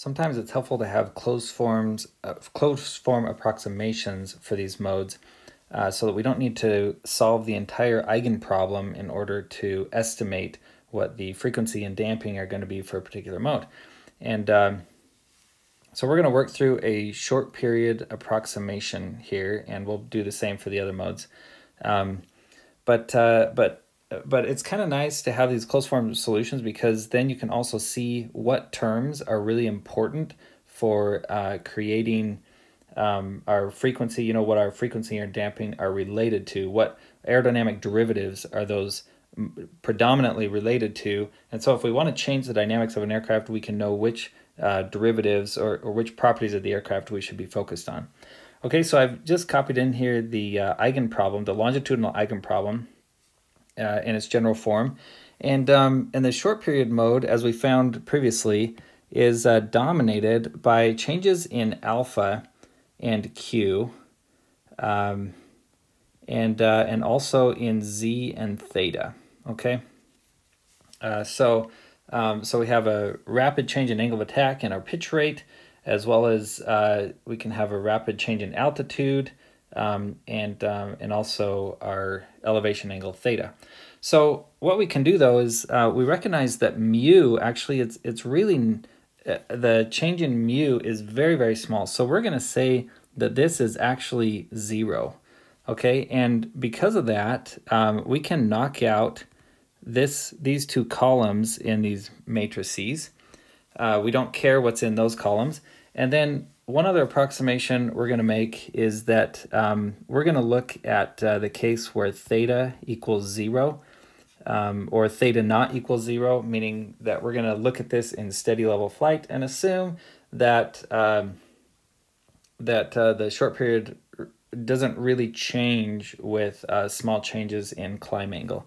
sometimes it's helpful to have closed forms, uh, form approximations for these modes uh, so that we don't need to solve the entire eigenproblem in order to estimate what the frequency and damping are going to be for a particular mode. And um, so we're going to work through a short period approximation here, and we'll do the same for the other modes. Um, but uh, but but it's kind of nice to have these closed form solutions because then you can also see what terms are really important for uh, creating um, our frequency, you know, what our frequency and damping are related to, what aerodynamic derivatives are those predominantly related to. And so if we want to change the dynamics of an aircraft, we can know which uh, derivatives or, or which properties of the aircraft we should be focused on. Okay, so I've just copied in here the uh, eigenproblem, the longitudinal eigenproblem uh, in its general form. And um, the short period mode, as we found previously, is uh, dominated by changes in alpha and q, um, and, uh, and also in z and theta, okay? Uh, so, um, so we have a rapid change in angle of attack and our pitch rate, as well as uh, we can have a rapid change in altitude, um, and, um, and also our elevation angle theta. So what we can do though is uh, we recognize that mu actually it's it's really uh, the change in mu is very very small. So we're going to say that this is actually zero. Okay, and because of that, um, we can knock out this these two columns in these matrices. Uh, we don't care what's in those columns. And then one other approximation we're going to make is that um, we're going to look at uh, the case where theta equals zero um, or theta not equals zero, meaning that we're going to look at this in steady level flight and assume that um, that uh, the short period doesn't really change with uh, small changes in climb angle.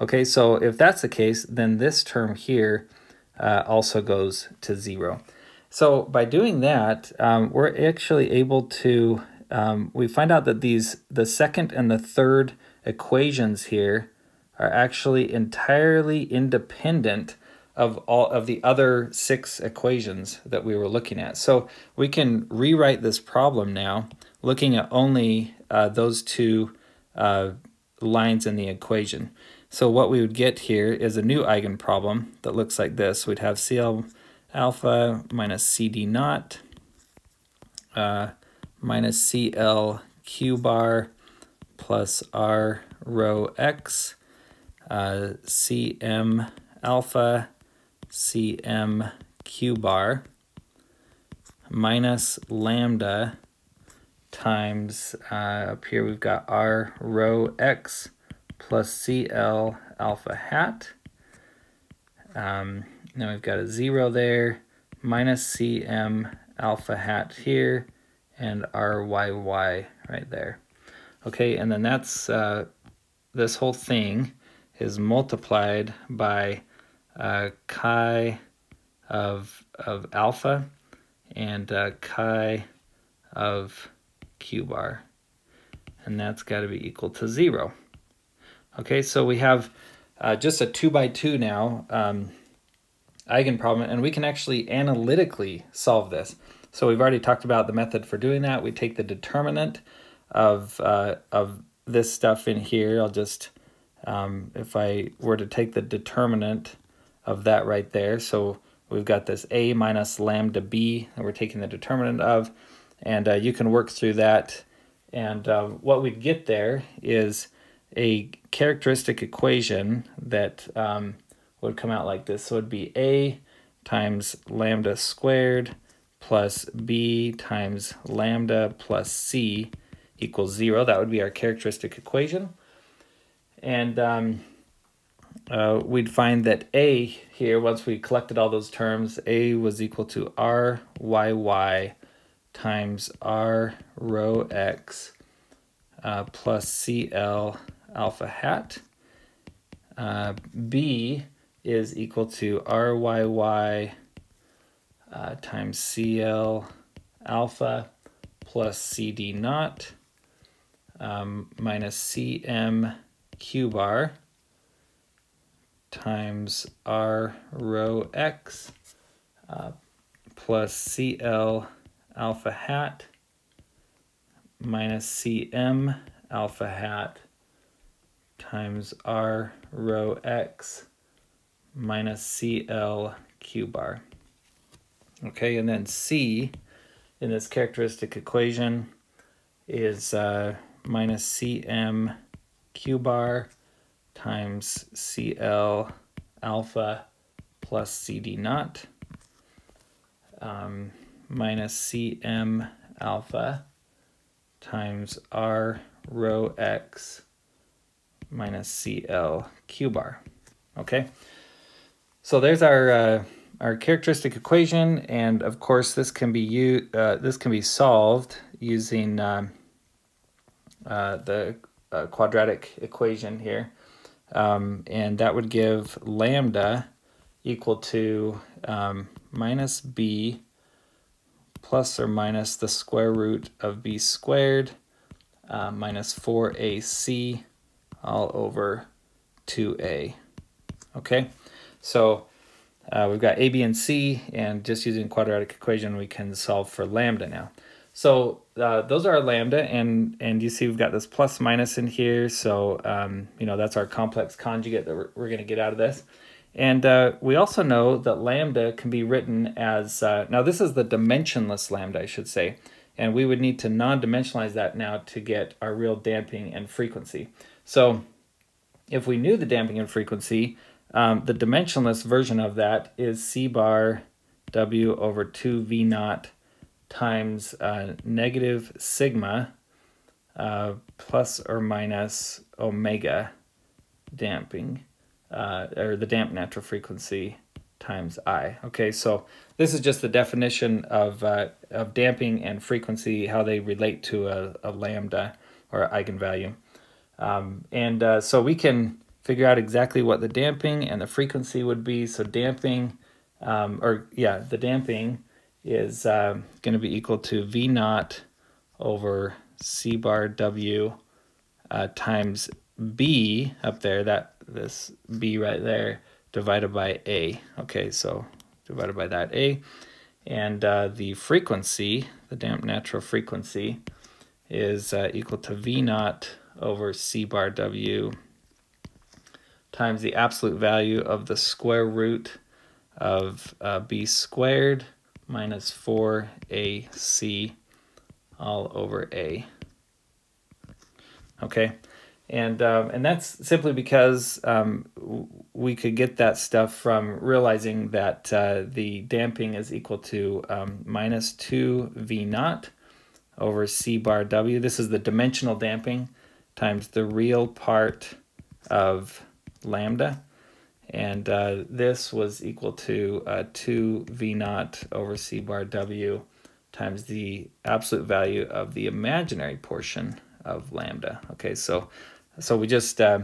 Okay, so if that's the case, then this term here uh, also goes to zero. So by doing that, um, we're actually able to, um, we find out that these, the second and the third equations here are actually entirely independent of all of the other six equations that we were looking at. So we can rewrite this problem now looking at only uh, those two uh, lines in the equation. So what we would get here is a new eigenproblem that looks like this. We'd have CL alpha minus CD naught uh, minus CL Q bar plus R rho X uh, Cm alpha Cm Q bar minus lambda times, uh, up here we've got R rho X plus CL alpha hat. Um, now we've got a zero there, minus Cm alpha hat here, and RYY right there. Okay, and then that's, uh, this whole thing is multiplied by uh, chi of, of alpha and uh, chi of q bar. And that's got to be equal to 0. Okay, so we have uh, just a 2 by 2 now um, eigenproblem, and we can actually analytically solve this. So we've already talked about the method for doing that. We take the determinant of, uh, of this stuff in here. I'll just, um, if I were to take the determinant of that right there. So we've got this a minus lambda b that we're taking the determinant of. And uh, you can work through that. And uh, what we'd get there is a characteristic equation that um, would come out like this. So it'd be a times lambda squared plus b times lambda plus c equals 0. That would be our characteristic equation. And um, uh, we'd find that A here, once we collected all those terms, A was equal to R Y Y times R rho X uh, plus CL alpha hat. Uh, B is equal to RYY uh, times CL alpha plus CD naught um, minus CM Q bar times r rho x uh, plus CL alpha hat minus CM alpha hat times R rho X minus CL Q bar. Okay, and then C in this characteristic equation is uh, minus CM Q bar times CL alpha plus CD naught um, minus CM alpha times R rho X minus CL Q bar. Okay, so there's our uh, our characteristic equation, and of course this can be u uh, this can be solved using um, uh, the uh, quadratic equation here, um, and that would give lambda equal to um, minus b plus or minus the square root of b squared uh, minus 4ac all over 2a. Okay, so uh, we've got a, b, and c, and just using quadratic equation, we can solve for lambda now. So uh, those are our lambda, and, and you see we've got this plus minus in here, so um, you know that's our complex conjugate that we're, we're going to get out of this. And uh, we also know that lambda can be written as, uh, now this is the dimensionless lambda, I should say, and we would need to non-dimensionalize that now to get our real damping and frequency. So if we knew the damping and frequency, um, the dimensionless version of that is C bar W over 2 V naught times uh, negative sigma uh, plus or minus omega damping uh, or the damp natural frequency times I. Okay, so this is just the definition of, uh, of damping and frequency, how they relate to a, a lambda or eigenvalue. Um, and uh, so we can figure out exactly what the damping and the frequency would be. So damping, um, or yeah, the damping is um, going to be equal to V naught over C bar W uh, times B up there, that this B right there, divided by A. Okay, so divided by that A. And uh, the frequency, the damp natural frequency, is uh, equal to V naught over C bar W times the absolute value of the square root of uh, B squared minus 4AC all over A. Okay, and um, and that's simply because um, we could get that stuff from realizing that uh, the damping is equal to um, minus 2 V naught over C bar W. This is the dimensional damping times the real part of lambda. And uh, this was equal to uh, 2 V naught over C bar W times the absolute value of the imaginary portion of lambda. Okay, so so we just uh,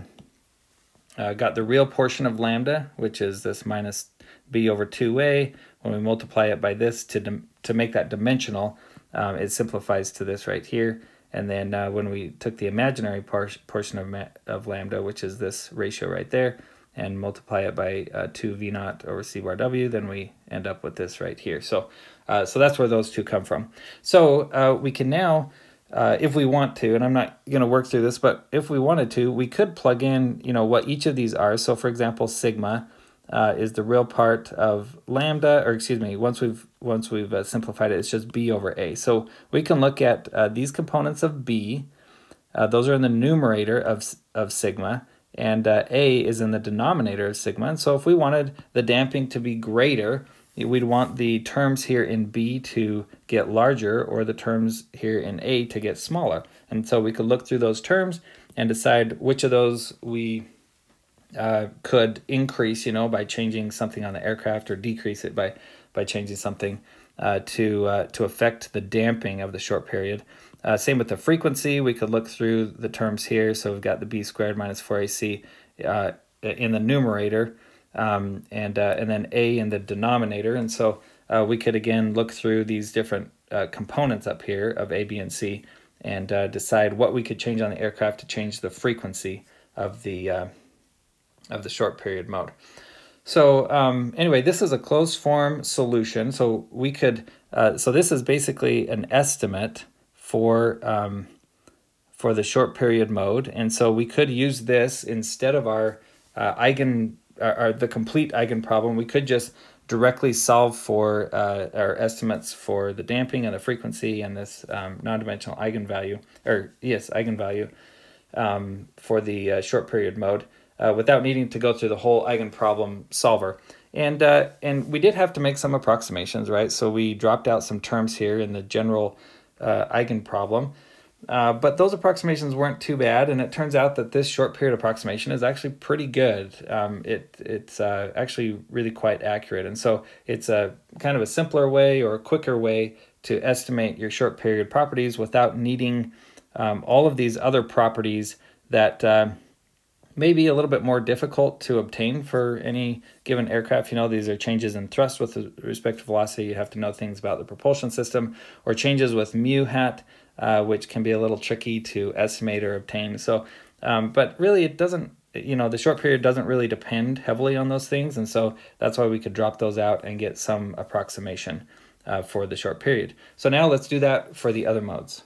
uh, got the real portion of lambda, which is this minus b over 2a. When we multiply it by this to, to make that dimensional, um, it simplifies to this right here. And then uh, when we took the imaginary por portion of, of lambda, which is this ratio right there, and multiply it by uh, 2 v naught over c bar w, then we end up with this right here. So, uh, so that's where those two come from. So uh, we can now uh, if we want to, and I'm not going to work through this, but if we wanted to, we could plug in, you know, what each of these are. So for example, sigma uh, is the real part of lambda, or excuse me, once we've once we've uh, simplified it, it's just b over a. So we can look at uh, these components of b. Uh, those are in the numerator of, of sigma, and uh, a is in the denominator of sigma. And so if we wanted the damping to be greater, we'd want the terms here in B to get larger or the terms here in A to get smaller. And so we could look through those terms and decide which of those we uh, could increase, you know, by changing something on the aircraft or decrease it by, by changing something uh, to, uh, to affect the damping of the short period. Uh, same with the frequency, we could look through the terms here. So we've got the B squared minus 4AC uh, in the numerator um, and, uh, and then a in the denominator. And so we could again look through these different components up here of A, B, and C and decide what we could change on the aircraft to change the frequency of the, of the short period mode. So um, anyway, this is a closed form solution. So we could, uh, so this is basically an estimate for um, for the short period mode. And so we could use this instead of our uh, eigen, or, the complete eigen problem. We could just directly solve for uh, our estimates for the damping and the frequency and this um, non-dimensional eigenvalue, or yes, eigenvalue um, for the uh, short period mode uh, without needing to go through the whole eigenproblem solver. And, uh, and we did have to make some approximations, right? So we dropped out some terms here in the general uh, eigenproblem. Uh, but those approximations weren't too bad, and it turns out that this short period approximation is actually pretty good. Um, it it's uh, actually really quite accurate, and so it's a kind of a simpler way or a quicker way to estimate your short period properties without needing um, all of these other properties that uh, may be a little bit more difficult to obtain for any given aircraft. You know, these are changes in thrust with respect to velocity. You have to know things about the propulsion system, or changes with mu hat uh, which can be a little tricky to estimate or obtain. So, um, but really, it doesn't. You know, the short period doesn't really depend heavily on those things, and so that's why we could drop those out and get some approximation uh, for the short period. So now let's do that for the other modes.